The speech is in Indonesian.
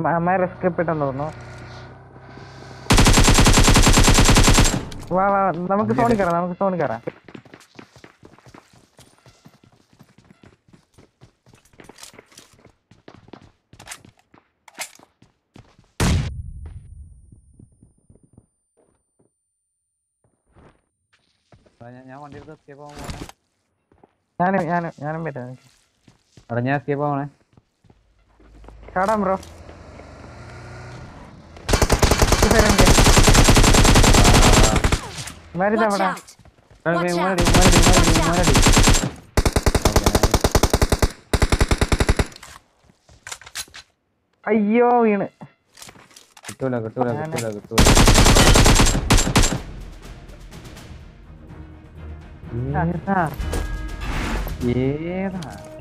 main rescue itu loh, no. Wah, wah, nama iya, kita Sony kara, nama kita Sony kara. Nyaman di mau? Nyanyi, nyanyi, nyanyi, nyanyi, nyanyi, nyanyi, nyanyi, Ada nyanyi, nyanyi, nyanyi, nyanyi, bro. അയ്യോ വീണ് കിട്ടൂല കിട്ടൂല കിട്ടൂല കിട്ടൂല ഏതാ